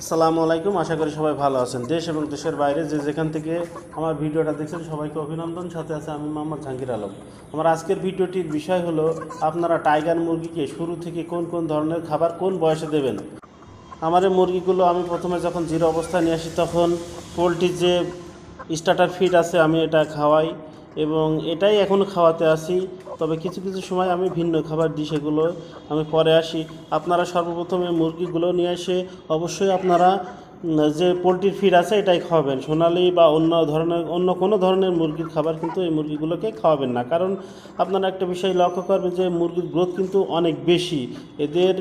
আসসালামু আলাইকুম, আশা করি সবাই ভালো আছেন। দেশ এবং দেশের বাইরে যে যেখান থেকে আমার ভিডিওটা দেখছেন, সবাইকে অভিনন্দন। সাথে আছে আমি মোহাম্মদ জাহাঙ্গীর আলম। আমার আজকের ভিডিওটির বিষয় হলো, আপনারা টাইগার মুরগিকে শুরু থেকে কোন কোন ধরনের খাবার কোন বয়সে দেবেন? আমার মুরগিগুলো আমি প্রথমে যখন জিরো অবস্থায় নিয়ে আসি, তখন পোলট্রির যে স্টার্টার ফিড আছে, আমি এটা খাওয়াই এবং এটাই এখনও খাওয়াতে আসি। তবে কিছু কিছু সময় আমি ভিন্ন খাবার দিই সেগুলো আমি পরে আসি। আপনারা সর্বপ্রথমে মুরগিগুলো নিয়ে এসে অবশ্যই আপনারা যে পোলট্রির ফিড আছে এটাই খাওয়াবেন। সোনালি বা অন্য ধরনের, অন্য কোনো ধরনের মুরগির খাবার কিন্তু এই মুরগিগুলোকে খাওয়াবেন না। কারণ আপনারা একটা বিষয় লক্ষ্য করবেন যে মুরগির গ্রোথ কিন্তু অনেক বেশি। এদের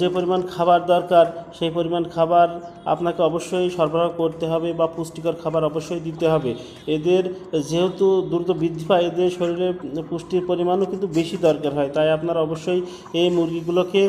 যে পরিমাণ খাবার দরকার, সেই পরিমাণ খাবার আপনাকে অবশ্যই সরবরাহ করতে হবে বা পুষ্টিকর খাবার অবশ্যই দিতে হবে। এদের যেহেতু দ্রুত বৃদ্ধি পায়, এদের শরীরে পুষ্টির পরিমাণও কিন্তু বেশি দরকার হয়। তাই আপনারা অবশ্যই এই মুরগিগুলোকে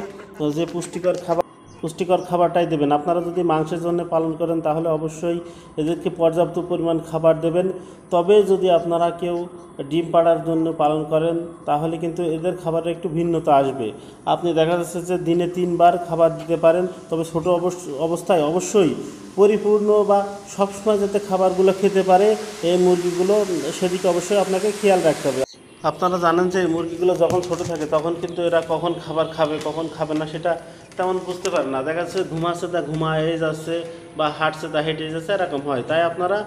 যে পুষ্টিকর খাবার পুষ্টিকর খাবারটাই দেবেন। আপনারা যদি মাংসের জন্য পালন করেন, তাহলে অবশ্যই এদেরকে পর্যাপ্ত পরিমাণ খাবার দেবেন। তবে যদি আপনারা কেউ ডিম পাড়ার জন্য পালন করেন, তাহলে কিন্তু এদের খাবারে একটু ভিন্নতা আসবে। আপনি দেখা যাচ্ছে যে দিনে তিনবার খাবার দিতে পারেন, তবে ছোটো অবস- অবস্থায় অবশ্যই পরিপূর্ণ বা সবসময় যাতে খাবারগুলো খেতে পারে, এই মুরগিগুলো, সেদিকে অবশ্যই আপনাকে খেয়াল রাখতে হবে। আপনারা জানেন যে মুরগিগুলো যখন ছোট থাকে, তখন কিন্তু এরা কখন খাবার খাবে, কখন খাবে না সেটা তেমন বুঝতে পারে না। দেখা যাচ্ছে ঘুমাচ্ছে তা ঘুমায়ে যাচ্ছে বা হাঁটছে তা হেঁটে যাচ্ছে, এরকম হয়। তাই আপনারা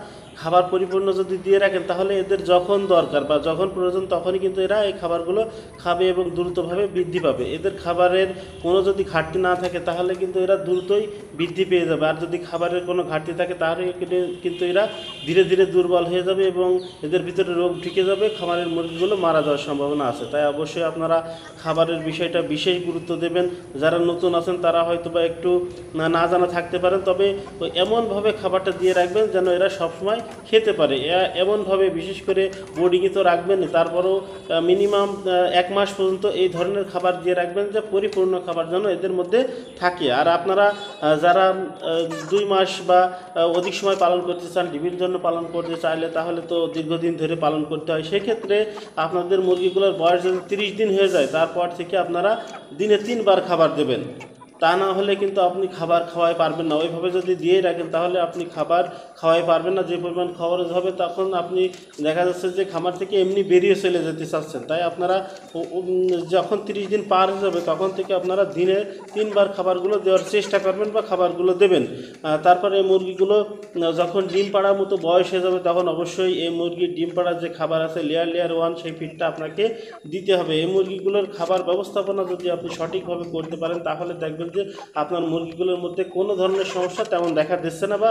খাবার পরিপূর্ণ যদি দিয়ে রাখেন, তাহলে এদের যখন দরকার বা যখন প্রয়োজন, তখনই কিন্তু এরা এই খাবারগুলো খাবে এবং দ্রুতভাবে বৃদ্ধি পাবে। এদের খাবারের কোনো যদি ঘাটতি না থাকে, তাহলে কিন্তু এরা দ্রুতই বৃদ্ধি পেয়ে যাবে। আর যদি খাবারের কোনো ঘাটতি থাকে, তাহলে কিন্তু- এরা ধীরে ধীরে দুর্বল হয়ে যাবে এবং এদের ভিতরে রোগ ঢুকে যাবে খাবারের মুরগিগুলো মারা যাওয়ার সম্ভাবনা আছে। তাই অবশ্যই আপনারা খাবারের বিষয়টা বিশেষ গুরুত্ব দেবেন। যারা নতুন আছেন, তারা হয়তো বা একটু না জানা থাকতে পারেন। তবে এমনভাবে খাবারটা দিয়ে রাখবেন যেন এরা সবসময় খেতে পারে। এমনভাবে বিশেষ করে বোর্ডিংয়ে তো রাখবেন তারপরও মিনিমাম এক মাস পর্যন্ত এই ধরনের খাবার দিয়ে রাখবেন যে পরিপূর্ণ খাবার যেন এদের মধ্যে থাকে। আর আপনারা যারা দুই মাস বা অধিক সময় পালন করতে চান, ডিমের জন্য পালন করতে চাইলে তাহলে তো দীর্ঘদিন ধরে পালন করতে হয়। সেক্ষেত্রে আপনাদের মুরগিগুলোর বয়স যদি তিরিশ দিন হয়ে যায়, তারপর থেকে আপনারা দিনে তিনবার খাবার দেবেন। তা না হলে কিন্তু আপনি খাবার খাওয়াই পারবেন না। ওইভাবে যদি দিয়ে রাখেন, তাহলে আপনি খাবার খাওয়াই পারবেন না। যে পরিমাণ খরচ হবে, তখন আপনি দেখা যাচ্ছে যে খামার থেকে এমনি বেরিয়ে চলে যেতে চাচ্ছেন। তাই আপনারা যখন তিরিশ দিন পার হয়ে যাবে, তখন থেকে আপনারা দিনে তিনবার খাবারগুলো দেওয়ার চেষ্টা করবেন বা খাবারগুলো দেবেন। তারপরে এই মুরগিগুলো যখন ডিম পাড়ার মতো বয়স হয়ে যাবে, তখন অবশ্যই এই মুরগির ডিম পাড়ার যে খাবার আছে লেয়ার লেয়ার ওয়ান সেই ফিডটা আপনাকে দিতে হবে। এই মুরগিগুলোর খাবার ব্যবস্থাপনা যদি আপনি সঠিকভাবে করতে পারেন, তাহলে দেখবেন যে আপনার মুরগিগুলোর মধ্যে কোনো ধরনের সমস্যা তেমন দেখা দিচ্ছে না বা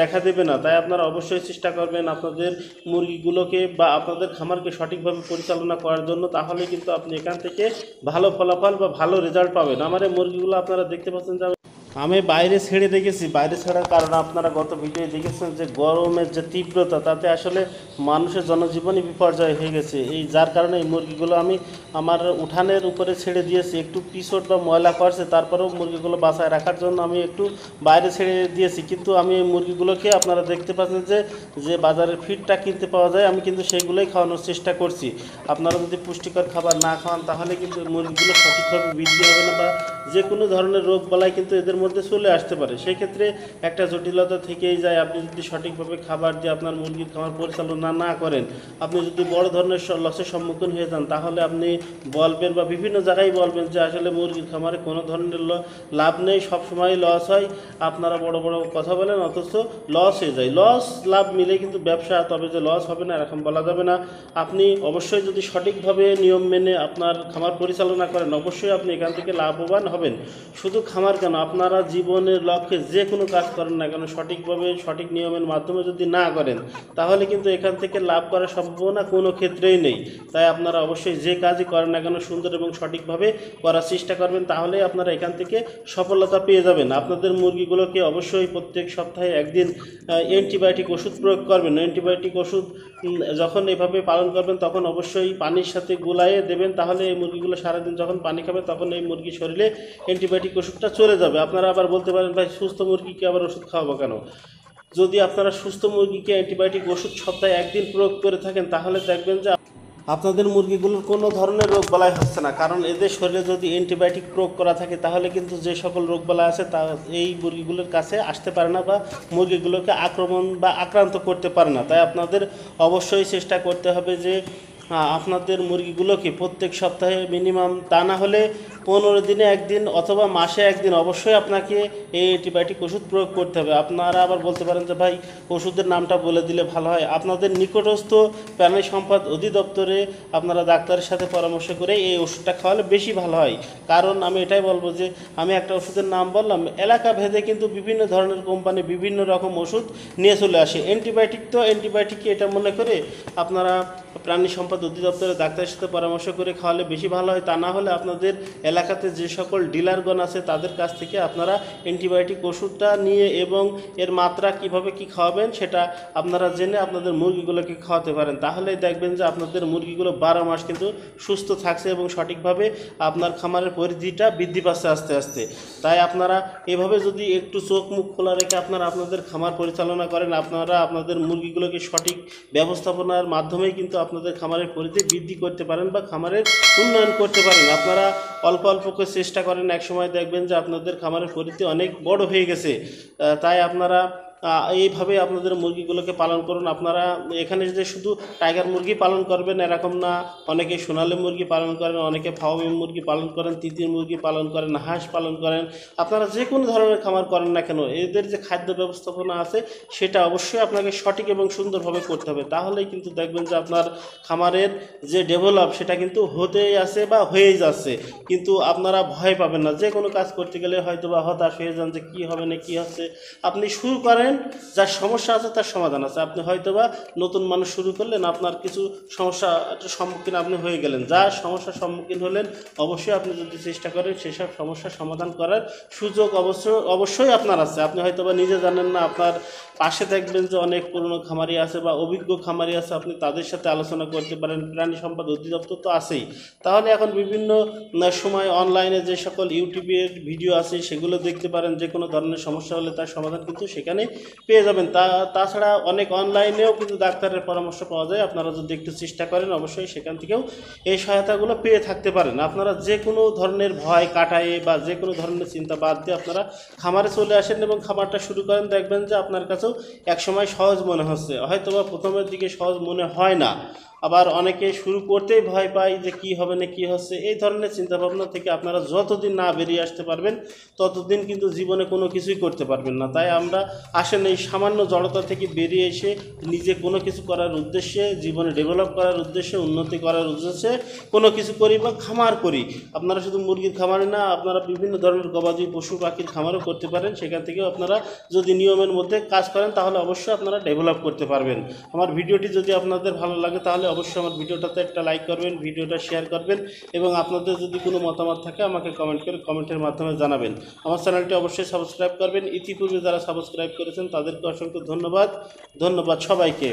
দেখা দেবে না। তাই আপনারা অবশ্যই চেষ্টা করবেন আপনাদের মুরগিগুলোকে বা আপনাদের খামারকে সঠিকভাবে পরিচালনা করার জন্য। তাহলে কিন্তু আপনি এখান থেকে ভালো ফলাফল বা ভালো রেজাল্ট পাবেন। আমার মুরগিগুলো আপনারা দেখতে পাচ্ছেন যে আমি- বাইরে ছেড়ে দেখেছি, বাইরে ছাড়ার কারণে আপনারা গত ভিডিও দেখেছেন যে গরমের যে তীব্রতা, তাতে আসলে মানুষের জনজীবনই বিপর্যয় হয়ে গেছে। এই যার কারণে এই মুরগিগুলো আমি আমার উঠানের উপরে ছেড়ে দিয়েছি, একটু পিছট বা ময়লা করছে, তারপরেও মুরগিগুলো বাসায় রাখার জন্য আমি একটু বাইরে ছেড়ে দিয়েছি। কিন্তু আমি এই মুরগিগুলোকে আপনারা দেখতে পাচ্ছেন যে যে বাজারের ফিডটা কিনতে পাওয়া যায়, আমি কিন্তু সেইগুলোই খাওয়ানোর চেষ্টা করছি। আপনারা যদি পুষ্টিকর খাবার না খাওয়ান তাহলে কিন্তু মুরগিগুলো সঠিকভাবে বৃদ্ধি হবে না বা যে কোনো ধরনের রোগ বালাই কিন্তু এদের মধ্যে চলে আসতে পারে। সেক্ষেত্রে একটা জটিলতা থেকেই যায়। আপনি যদি সঠিকভাবে খাবার দিয়ে আপনার মুরগির খাবার পরিচালনা না করেন, আপনি যদি বড় ধরনের লসের সম্মুখীন হয়ে যান, তাহলে আপনি বলবেন বা বিভিন্ন জায়গায় বলবেন যে আসলে মুরগির খামারে কোনো ধরনের লাভ নেই, সবসময় লস হয়। আপনারা বড় বড় কথা বলেন, অথচ লস হয়ে যায়। লস, লাভ মিলে কিন্তু ব্যবসা, তবে যে লস হবে না, এরকম বলা যাবে না। আপনি অবশ্যই যদি সঠিকভাবে নিয়ম মেনে আপনার খামার পরিচালনা করেন, অবশ্যই আপনি এখান থেকে লাভবান হবেন। শুধু খামার কেন, আপনারা জীবনের লক্ষ্যে যে কোনো কাজ করেন না কেন, সঠিকভাবে, সঠিক নিয়মের মাধ্যমে যদি না করেন, তাহলে কিন্তু এখান থেকে লাভ করার সম্ভাবনা কোনো ক্ষেত্রেই নেই। তাই আপনারা অবশ্যই যে কাজই করেন না কেন, সুন্দর এবং সঠিকভাবে করার চেষ্টা করবেন, তাহলেই আপনারা এখান থেকে সফলতা পেয়ে যাবেন। আপনাদের মুরগিগুলোকে অবশ্যই প্রত্যেক সপ্তাহে একদিন অ্যান্টিবায়োটিক ওষুধ প্রয়োগ করবেন। অ্যান্টিবায়োটিক ওষুধ যখন এভাবে পালন করবেন, তখন অবশ্যই পানির সাথে গুলায়ে দেবেন, তাহলে এই মুরগিগুলো সারাদিন যখন পানি খাবে, তখন এই মুরগির শরীরে অ্যান্টিবায়োটিক ওষুধটা চলে যাবে। আপনারা আবার বলতে পারেন, ভাই, সুস্থ মুরগিকে আবার ওষুধ খাওয়াবো কেন? যদি আপনারা সুস্থ মুরগিকে অ্যান্টিবায়োটিক ওষুধ সপ্তাহে একদিন প্রয়োগ করে থাকেন, তাহলে দেখবেন যে আপনাদের মুরগিগুলোর কোনো ধরনের রোগ বালাই হচ্ছে না। কারণ এদের শরীরে যদি অ্যান্টিবায়োটিক প্রয়োগ করা থাকে, তাহলে কিন্তু যে সকল রোগ বালাই আছে, তা এই মুরগিগুলোর কাছে আসতে পারে না বা মুরগিগুলোকে আক্রমণ বা আক্রান্ত করতে পারে না। তাই আপনাদের অবশ্যই চেষ্টা করতে হবে যে আপনাদের মুরগিগুলোকে প্রত্যেক সপ্তাহে মিনিমাম তা না হলে পনেরো দিনে একদিন অথবা মাসে একদিন অবশ্যই আপনাকে এই অ্যান্টিবায়োটিক ওষুধ প্রয়োগ করতে হবে। আপনারা আবার বলতে পারেন যে, ভাই, ওষুধের নামটা বলে দিলে ভালো হয়। আপনাদের নিকটস্থ প্রাণী সম্পদ অধিদপ্তরে আপনারা ডাক্তারের সাথে পরামর্শ করে এই ওষুধটা খাওয়ালে বেশি ভালো হয়। কারণ আমি এটাই বলব যে, আমি একটা ওষুধের নাম বললাম এলাকা ভেদে কিন্তু বিভিন্ন ধরনের কোম্পানি বিভিন্ন রকম ওষুধ নিয়ে চলে আসে। অ্যান্টিবায়োটিক তো অ্যান্টিবায়োটিককে এটা মনে করে আপনারা প্রাণী সম্পদ অধিদপ্তরের ডাক্তারের সাথে পরামর্শ করে খাওয়ালে বেশি ভালো হয়, তা না হলে আপনাদের এলাকাতে যে সকল ডিলারগণ আছে তাদের কাছ থেকে আপনারা অ্যান্টিবায়োটিক ওষুধটা নিয়ে এবং এর মাত্রা কীভাবে কি খাওয়াবেন সেটা আপনারা জেনে আপনাদের মুরগিগুলোকে খাওয়াতে পারেন। তাহলেই দেখবেন যে আপনাদের মুরগিগুলো বারো মাস কিন্তু সুস্থ থাকছে এবং সঠিকভাবে আপনার খামারের পরিধিটা বৃদ্ধি পাচ্ছে আস্তে আস্তে। তাই আপনারা এভাবে যদি একটু চোখ মুখ খোলা রেখে আপনারা আপনাদের খামার পরিচালনা করেন, আপনারা আপনাদের মুরগিগুলোকে সঠিক ব্যবস্থাপনার মাধ্যমেই কিন্তু আপনাদের খামারের পরিধি বৃদ্ধি করতে পারেন বা খামারের উন্নয়ন করতে পারেন। আপনারা অল্প অল্প করে চেষ্টা করেন। এক সময় দেখবেন যে আপনাদের খামারের পরিধি অনেক বড় হয়ে গেছে। তাই আপনারা এইভাবে আপনাদের মুরগিগুলোকে পালন করুন। আপনারা এখানে যে শুধু টাইগার মুরগি পালন করবেন এরকম না, অনেকে সোনালী মুরগি পালন করেন, অনেকে ফাওমি মুরগি পালন করেন, তিতির মুরগি পালন করেন, হাঁস পালন করেন। আপনারা যে কোনো ধরনের খামার করেন না কেন, এদের যে খাদ্য ব্যবস্থাপনা আছে সেটা অবশ্যই আপনাকে সঠিক এবং সুন্দরভাবে করতে হবে। তাহলেই কিন্তু দেখবেন যে আপনার খামারের যে ডেভেলপ সেটা কিন্তু হতেই আছে বা হয়েই যাচ্ছে। কিন্তু আপনারা ভয় পাবেন না। যে কোনো কাজ করতে গেলে হয়তো বা হতাশ হয়ে যান যে কী হবে না, কী হচ্ছে। আপনি শুরু করেন যার সমস্যা আছে তার সমাধান আছে। আপনি হয়তো বা নতুন মানুষ শুরু করলেন, আপনার কিছু সমস্যা সম্মুখীন আপনি হয়ে গেলেন। যা সমস্যার সম্মুখীন হলেন, অবশ্যই আপনি যদি চেষ্টা করেন সেসব সমস্যার সমাধান করার সুযোগ অবশ্য অবশ্যই আপনার আছে। আপনি হয়তো বা নিজে জানেন না, আপনার পাশে দেখবেন যে অনেক পুরনো খামারি আছে বা অভিজ্ঞ খামারি আছে, আপনি তাদের সাথে আলোচনা করতে পারেন। প্রাণী সম্পদ অধিদপ্তর তো আছেই। তাহলে এখন বিভিন্ন সময় অনলাইনে যে সকল ইউটিউবের ভিডিও আছে, সেগুলো দেখতে পারেন। যে কোনো ধরনের সমস্যা হলে তার সমাধান কিন্তু সেখানে পেয়ে যাবেন। তা, তাছাড়া অনেক অনলাইনেও কিন্তু ডাক্তারের পরামর্শ পাওয়া যায়। আপনারা যদি একটু চেষ্টা করেন, অবশ্যই সেখান থেকেও এই সহায়তাগুলো পেয়ে থাকতে পারেন। আপনারা যে কোনো ধরনের ভয় কাটায়ে বা যে কোনো ধরনের চিন্তা বাদ দিয়ে আপনারা খামারে চলে আসেন এবং খামারটা শুরু করেন, দেখবেন যে আপনার কাছেও একসময় সহজ মনে হচ্ছে। হয়তো বা প্রথমের দিকে সহজ মনে হয় না। আবার অনেকে শুরু করতেই ভয় পায় যে কি হবে না কি হচ্ছে। এই ধরনের চিন্তাভাবনা থেকে আপনারা যতদিন না বেরিয়ে আসতে পারবেন, ততদিন কিন্তু জীবনে কোনো কিছুই করতে পারবেন না। তাই আমরা আসেন এই সামান্য জড়তা থেকে বেরিয়ে এসে নিজে কোনো কিছু করার উদ্দেশ্যে, জীবনে ডেভেলপ করার উদ্দেশ্যে, উন্নতি করার উদ্দেশ্যে কোনো কিছু করি বা খামার করি। আপনারা শুধু মুরগির খামারে না, আপনারা বিভিন্ন ধরনের গবাদি পশু পাখির খামারও করতে পারেন। সেখান থেকেও আপনারা যদি নিয়মের মধ্যে কাজ করেন, তাহলে অবশ্যই আপনারা ডেভেলপ করতে পারবেন। আমার ভিডিওটি যদি আপনাদের ভালো লাগে, তাহলে অবশ্যই আমার ভিডিওটাতে একটা লাইক করবেন, ভিডিওটা শেয়ার করবেন এবং আপনাদের যদি কোনো মতামত থাকে আমাকে কমেন্ট করে কমেন্টের মাধ্যমে জানাবেন। আমার চ্যানেলটি অবশ্যই সাবস্ক্রাইব করবেন। ইতিপূর্বে যারা সাবস্ক্রাইব করেছেন তাদেরকে অসংখ্য ধন্যবাদ। ধন্যবাদ সবাইকে।